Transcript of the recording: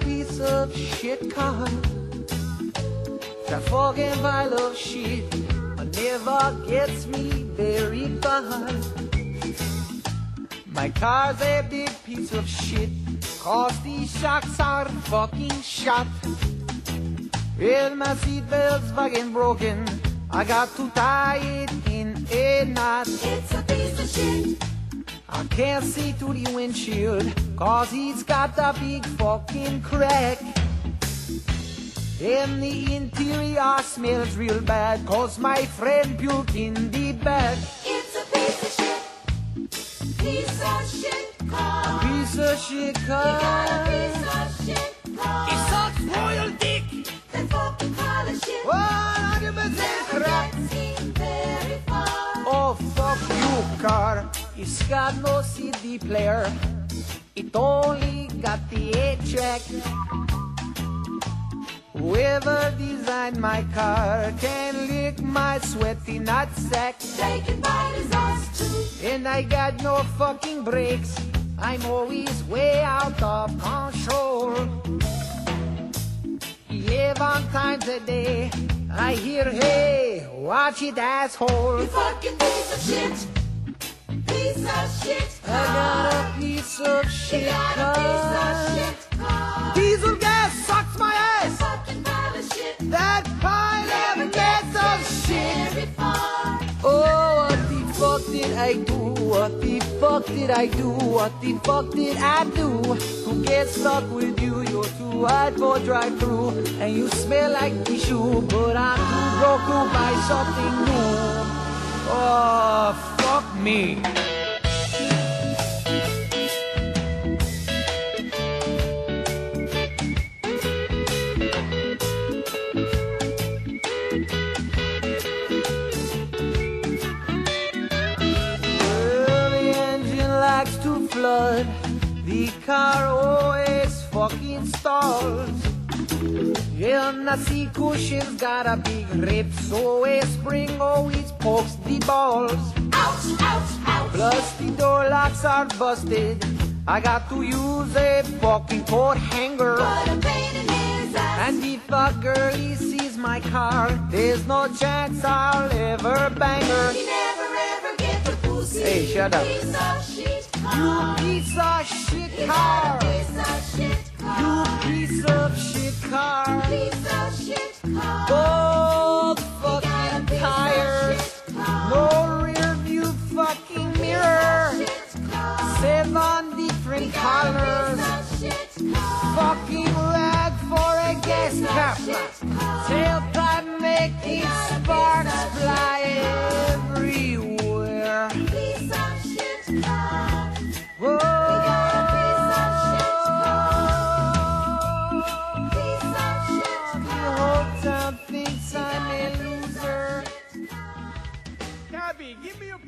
piece of shit car. That fucking pile of shit never gets me very far. My car's a big piece of shit, cause these shocks are fucking shot. Well, my seatbelt's fucking broken, I got to tie it in a knot. It's a piece of shit. I can't see through the windshield, cause he's got a big fucking crack. And the interior smells real bad, cause my friend puked in the back. It's a piece of shit. Piece of shit car. Piece of shit You got a car. It's got no CD player. It only got the 8 track. Whoever designed my car can lick my sweaty nutsack. They can bite his ass too. And I got no fucking brakes. I'm always way out of control. Eleven times a day, I hear, hey, watch it, asshole. You fucking piece of shit. Piece of shit I got a piece of You shit got a piece car. of shit car. Diesel gas sucks my ass. Fucking pile of shit. That pile Never of gets gas of shit. Oh, what the fuck did I do? What the fuck did I do? What the fuck did I do? To get stuck with you, you're too hard for drive through, and you smell like tissue. But I'm too broke to buy something new. Oh, fuck me. Likes to flood. The car always fucking stalls. The seat cushion's got a big rip, so a spring always pokes the balls. Ouch, ouch, ouch. Plus the door locks are busted. I got to use a fucking coat hanger. What a pain in his ass. Uh. And if a girlie sees my car, there's no chance I'll ever bang her. He never ever get the pussy. Hey, shut up. Piece of shit You piece of shit car. got a piece of shit You piece of shit car. Piece of shit car. Gold You got a fucking tires. No rear view fucking mirror. Seven different You got a colors. piece of shit car. Fucking rag for a gas cap. Tailpipe making give me a.